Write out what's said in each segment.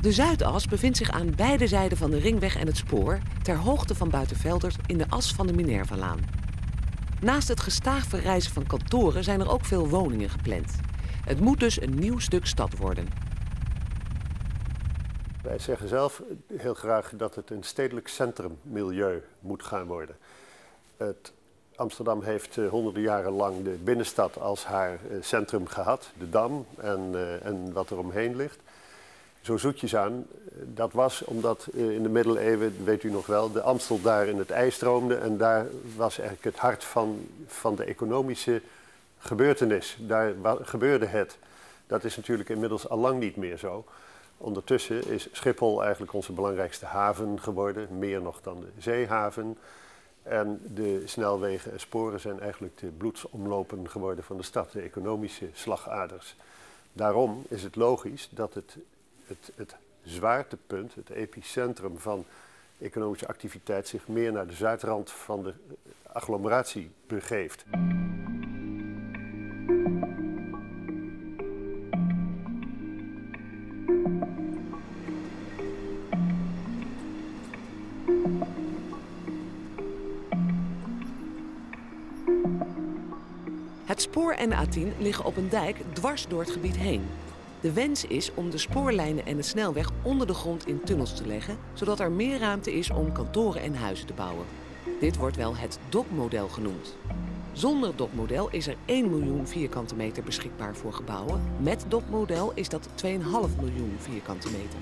De Zuidas bevindt zich aan beide zijden van de ringweg en het spoor... ter hoogte van Buitenveldert in de as van de Minervalaan. Naast het gestaag verrijzen van kantoren zijn er ook veel woningen gepland. Het moet dus een nieuw stuk stad worden. Wij zeggen zelf heel graag dat het een stedelijk centrummilieu moet gaan worden. Het Amsterdam heeft uh, honderden jaren lang de binnenstad als haar uh, centrum gehad, de Dam en, uh, en wat er omheen ligt. Zo zoetjes aan, dat was omdat in de middeleeuwen, weet u nog wel, de Amstel daar in het ijs stroomde en daar was eigenlijk het hart van, van de economische gebeurtenis. Daar gebeurde het. Dat is natuurlijk inmiddels al lang niet meer zo. Ondertussen is Schiphol eigenlijk onze belangrijkste haven geworden, meer nog dan de zeehaven. En de snelwegen en sporen zijn eigenlijk de bloedsomlopen geworden van de stad, de economische slagaders. Daarom is het logisch dat het, het, het zwaartepunt, het epicentrum van economische activiteit zich meer naar de zuidrand van de agglomeratie begeeft. Het spoor en de A10 liggen op een dijk dwars door het gebied heen. De wens is om de spoorlijnen en de snelweg onder de grond in tunnels te leggen, zodat er meer ruimte is om kantoren en huizen te bouwen. Dit wordt wel het DOC-model genoemd. Zonder DOC-model is er 1 miljoen vierkante meter beschikbaar voor gebouwen. Met DOC-model is dat 2,5 miljoen vierkante meter.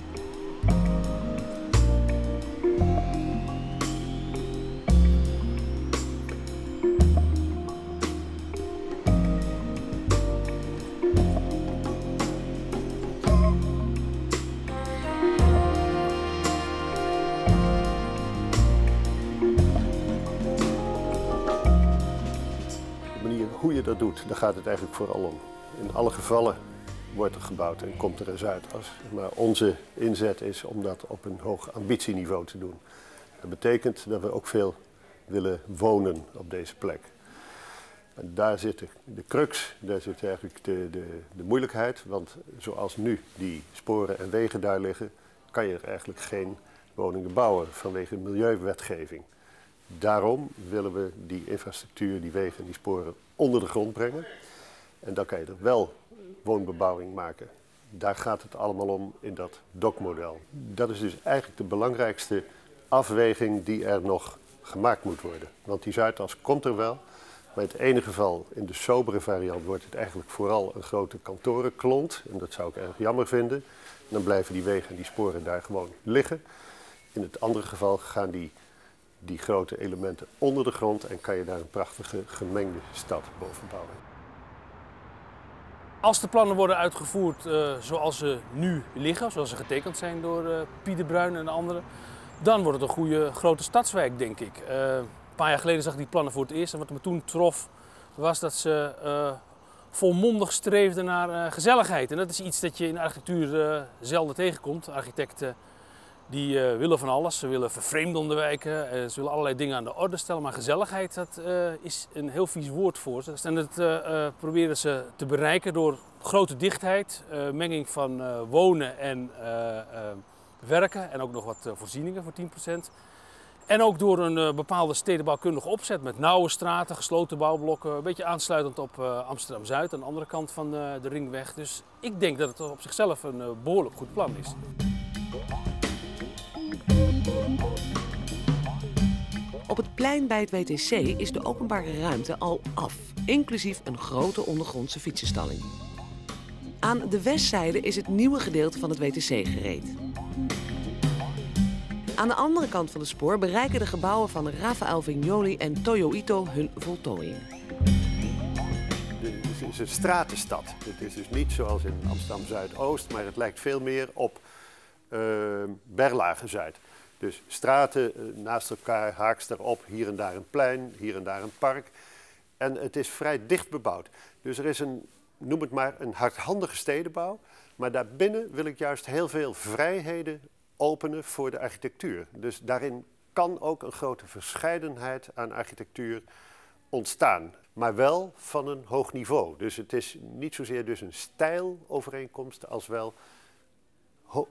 Hoe je dat doet, daar gaat het eigenlijk vooral om. In alle gevallen wordt er gebouwd en komt er een Zuidas. Maar onze inzet is om dat op een hoog ambitieniveau te doen. Dat betekent dat we ook veel willen wonen op deze plek. En daar zit de, de crux, daar zit eigenlijk de, de, de moeilijkheid. Want zoals nu die sporen en wegen daar liggen, kan je er eigenlijk geen woningen bouwen vanwege milieuwetgeving. Daarom willen we die infrastructuur, die wegen en die sporen onder de grond brengen. En dan kan je er wel woonbebouwing maken. Daar gaat het allemaal om in dat DOC-model. Dat is dus eigenlijk de belangrijkste afweging die er nog gemaakt moet worden. Want die Zuidas komt er wel. Maar in het ene geval, in de sobere variant, wordt het eigenlijk vooral een grote kantorenklont. En dat zou ik erg jammer vinden. En dan blijven die wegen en die sporen daar gewoon liggen. In het andere geval gaan die die grote elementen onder de grond en kan je daar een prachtige gemengde stad boven bouwen. Als de plannen worden uitgevoerd uh, zoals ze nu liggen, zoals ze getekend zijn door uh, Pieter Bruin en anderen, dan wordt het een goede grote stadswijk, denk ik. Uh, een paar jaar geleden zag ik die plannen voor het eerst en wat me toen trof was dat ze volmondig streefden naar gezelligheid. En dat is iets dat je in architectuur zelden tegenkomt. Architecten die uh, willen van alles. Ze willen vervreemd onderwijken. Uh, ze willen allerlei dingen aan de orde stellen. Maar gezelligheid, dat uh, is een heel vies woord voor ze. En dat proberen ze te bereiken door grote dichtheid, menging van wonen en werken. En ook nog wat voorzieningen voor 10%. En ook door een bepaalde stedenbouwkundige opzet met nauwe straten, gesloten bouwblokken. Een beetje aansluitend op Amsterdam-Zuid, aan de andere kant van de ringweg. Dus ik denk dat het op zichzelf een behoorlijk goed plan is. Op het plein bij het WTC is de openbare ruimte al af, inclusief een grote ondergrondse fietsenstalling. Aan de westzijde is het nieuwe gedeelte van het WTC gereed. Aan de andere kant van het spoor bereiken de gebouwen van Rafael Vignoli en Toyo Ito hun voltooiing. Het is een stratenstad. Het is dus niet zoals in Amsterdam Zuidoost, maar het lijkt veel meer op uh, Berlage Zuid. Dus straten eh, naast elkaar, haaks erop, hier en daar een plein, hier en daar een park. En het is vrij dicht bebouwd. Dus er is een, noem het maar, een hardhandige stedenbouw. Maar daarbinnen wil ik juist heel veel vrijheden openen voor de architectuur. Dus daarin kan ook een grote verscheidenheid aan architectuur ontstaan. Maar wel van een hoog niveau. Dus het is niet zozeer dus een stijlovereenkomst als wel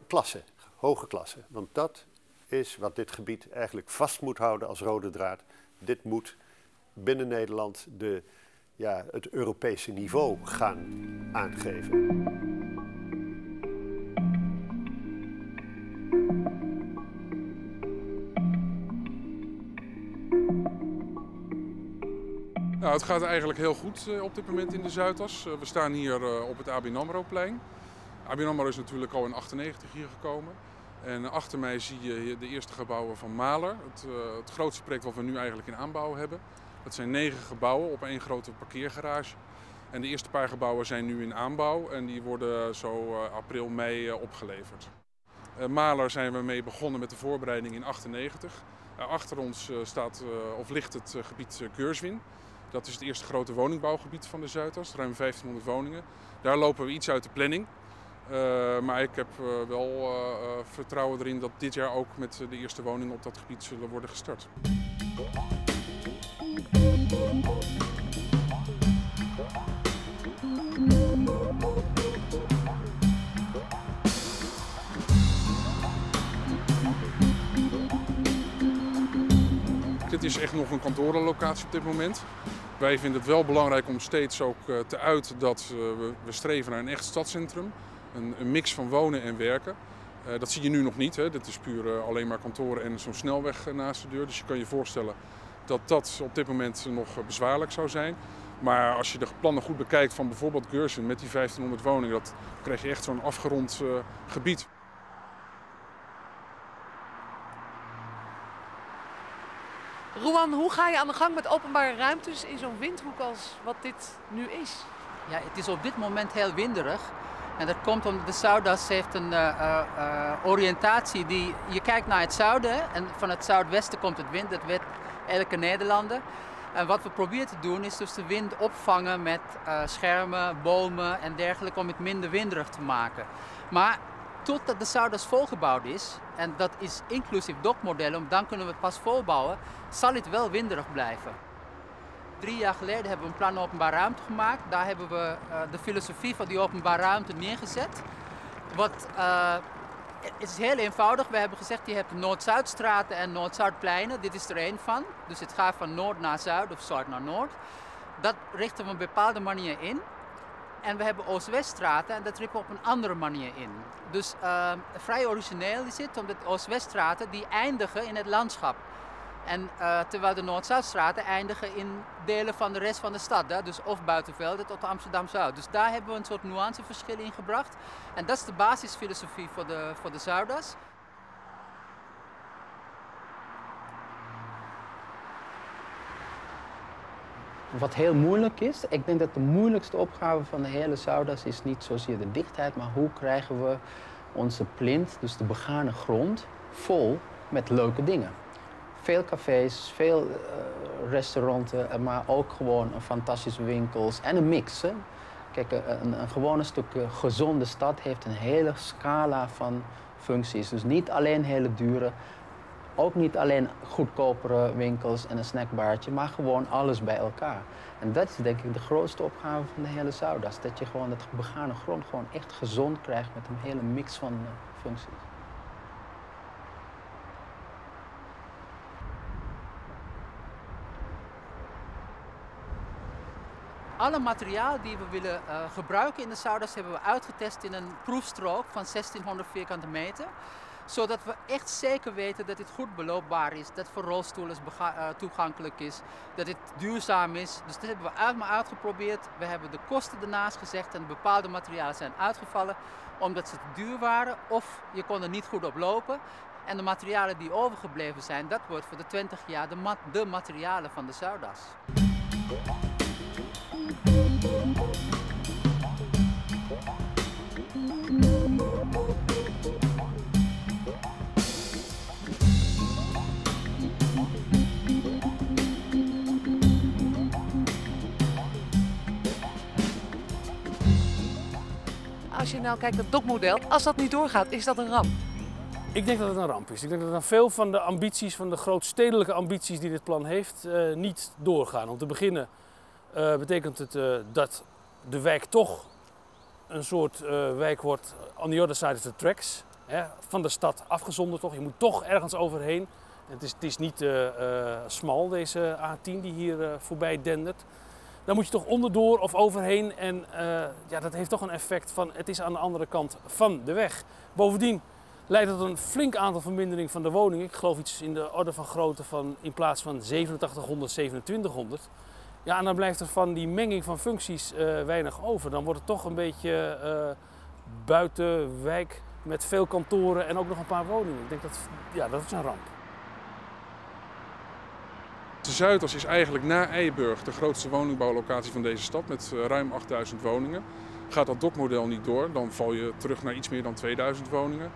klasse hoge klasse. Want dat is wat dit gebied eigenlijk vast moet houden als rode draad. Dit moet binnen Nederland de, ja, het Europese niveau gaan aangeven. Nou, het gaat eigenlijk heel goed eh, op dit moment in de Zuidas. Eh, we staan hier eh, op het ABN. ABN is natuurlijk al in 98 hier gekomen. En achter mij zie je de eerste gebouwen van Maler. Het, het grootste project wat we nu eigenlijk in aanbouw hebben. Dat zijn negen gebouwen op één grote parkeergarage. En de eerste paar gebouwen zijn nu in aanbouw en die worden zo april, mei opgeleverd. Maler zijn we mee begonnen met de voorbereiding in 98. achter ons staat, of ligt het gebied Keurswin. Dat is het eerste grote woningbouwgebied van de Zuidas, ruim 1500 woningen. Daar lopen we iets uit de planning. Uh, maar ik heb uh, wel uh, vertrouwen erin dat dit jaar ook met de eerste woningen op dat gebied zullen worden gestart. Dit is echt nog een kantorenlocatie op dit moment. Wij vinden het wel belangrijk om steeds ook eh, te uiten dat eh, we streven naar een echt stadscentrum. Een, een mix van wonen en werken. Uh, dat zie je nu nog niet. Hè. Dit is puur uh, alleen maar kantoren en zo'n snelweg naast de deur. Dus je kan je voorstellen dat dat op dit moment nog bezwaarlijk zou zijn. Maar als je de plannen goed bekijkt van bijvoorbeeld Geursen met die 1500 woningen, dat krijg je echt zo'n afgerond gebied. Roan, hoe ga je aan de gang met openbare ruimtes in zo'n windhoek als wat dit nu is? Ja, het is op dit moment heel winderig. En dat komt omdat de Zuidas heeft een uh, uh, oriëntatie die... Je kijkt naar het zuiden en van het zuidwesten komt het wind. Dat weet elke Nederlander. En wat we proberen te doen is dus de wind opvangen met schermen, bomen en dergelijke om het minder winderig te maken. Maar totdat de Zuidas volgebouwd is, en dat is inclusief dokmodellen, dan kunnen we het pas volbouwen, zal het wel winderig blijven. Drie jaar geleden hebben we een plan openbaar ruimte gemaakt. Daar hebben we uh, de filosofie van die openbaar ruimte neergezet. Wat, het is heel eenvoudig. We hebben gezegd, je hebt Noord-Zuidstraten en Noord-Zuidpleinen. Dit is er één van. Dus het gaat van noord naar zuid of zuid naar noord. Dat richten we op een bepaalde manier in. En we hebben Oost-Weststraten en dat richten we op een andere manier in. Dus uh, vrij origineel is het, omdat Oost-Weststraten die eindigen in het landschap. En uh, terwijl de Noord-Zuidstraten eindigen in delen van de rest van de stad. Hè? Dus of Buitenvelden tot Amsterdam-Zuid. Dus daar hebben we een soort nuanceverschil in gebracht. En dat is de basisfilosofie voor de, voor de Zuidas. Wat heel moeilijk is, ik denk dat de moeilijkste opgave van de hele Zuidas is niet zozeer de dichtheid, maar hoe krijgen we onze plint, dus de begane grond, vol met leuke dingen. Veel cafés, veel uh, restaurants, maar ook gewoon fantastische winkels en een mix. Hè? Kijk, een, een gewone stuk gezonde stad heeft een hele scala van functies. Dus niet alleen hele dure, ook niet alleen goedkopere winkels en een snackbaartje, maar gewoon alles bij elkaar. En dat is denk ik de grootste opgave van de hele Zuidas. Dat je gewoon het begane grond gewoon echt gezond krijgt met een hele mix van functies. Alle materiaal die we willen uh, gebruiken in de Zuidas hebben we uitgetest in een proefstrook van 1600 vierkante meter zodat we echt zeker weten dat het goed beloopbaar is, dat voor rolstoelen uh, toegankelijk is, dat het duurzaam is. Dus dat hebben we allemaal uitgeprobeerd. We hebben de kosten ernaast gezegd en bepaalde materialen zijn uitgevallen omdat ze te duur waren of je kon er niet goed op lopen. En de materialen die overgebleven zijn, dat wordt voor de 20 jaar de, de materialen van de Zuidas. Nou kijkt het dokmodel, als dat niet doorgaat, is dat een ramp? Ik denk dat het een ramp is. Ik denk dat dan veel van de ambities, van de grootstedelijke ambities die dit plan heeft, uh, niet doorgaan. Om te beginnen uh, betekent het uh, dat de wijk toch een soort wijk wordt on the other side of the tracks. hè, van de stad afgezonderd toch. Je moet toch ergens overheen. Het is, het is niet smal, deze A10 die hier voorbij dendert. Dan moet je toch onderdoor of overheen. En ja, dat heeft toch een effect van het is aan de andere kant van de weg. Bovendien leidt dat een flink aantal vermindering van de woningen. Ik geloof iets in de orde van grootte van in plaats van 8700, 2700. Ja, en dan blijft er van die menging van functies uh, weinig over. Dan wordt het toch een beetje uh, buitenwijk met veel kantoren en ook nog een paar woningen. Ik denk dat, ja, dat is een ramp. De Zuidas is eigenlijk na Eiburg de grootste woningbouwlocatie van deze stad met uh, ruim 8000 woningen. Gaat dat DOC-model niet door, dan val je terug naar iets meer dan 2000 woningen.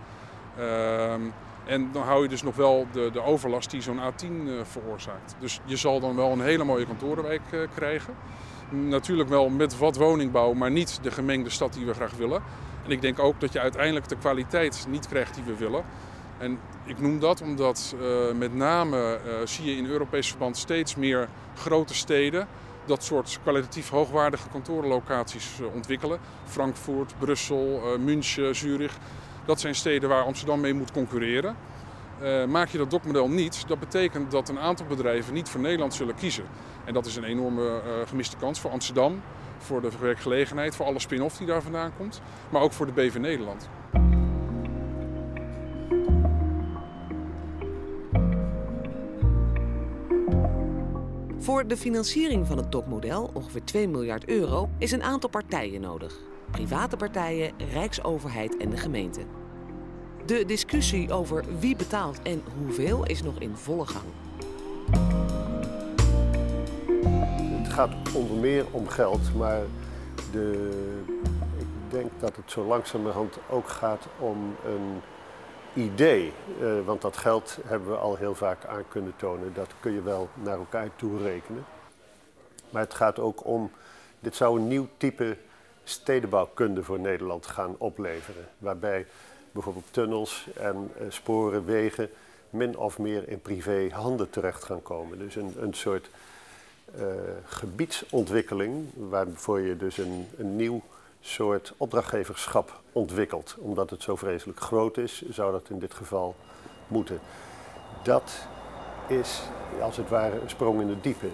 Ehm, en dan hou je dus nog wel de, de overlast die zo'n A10 uh, eh, veroorzaakt. Dus je zal dan wel een hele mooie kantorenwijk uh, krijgen. Natuurlijk wel met wat woningbouw, maar niet de gemengde stad die we graag willen. En ik denk ook dat je uiteindelijk de kwaliteit niet krijgt die we willen. En ik noem dat omdat uh, met name zie je in Europees verband steeds meer grote steden dat soort kwalitatief hoogwaardige kantorenlocaties ontwikkelen. Frankfurt, Brussel, München, Zurich. Dat zijn steden waar Amsterdam mee moet concurreren. Maak je dat DOC-model niet, dat betekent dat een aantal bedrijven niet voor Nederland zullen kiezen. En dat is een enorme gemiste kans voor Amsterdam, voor de werkgelegenheid, voor alle spin-off die daar vandaan komt, maar ook voor de BV Nederland. Voor de financiering van het DOC-model, ongeveer 2 miljard euro, is een aantal partijen nodig private partijen, Rijksoverheid en de gemeente. De discussie over wie betaalt en hoeveel is nog in volle gang. Het gaat onder meer om geld, maar de, ik denk dat het zo langzamerhand ook gaat om een idee. Uh, want dat geld hebben we al heel vaak aan kunnen tonen. Dat kun je wel naar elkaar toe rekenen. Maar het gaat ook om, dit zou een nieuw type stedenbouwkunde voor Nederland gaan opleveren. Waarbij bijvoorbeeld tunnels en uh, sporen, wegen min of meer in privé handen terecht gaan komen. Dus een, een soort uh, gebiedsontwikkeling waarvoor je dus een, een nieuw soort opdrachtgeverschap ontwikkelt. Omdat het zo vreselijk groot is, zou dat in dit geval moeten. Dat is als het ware een sprong in de diepe.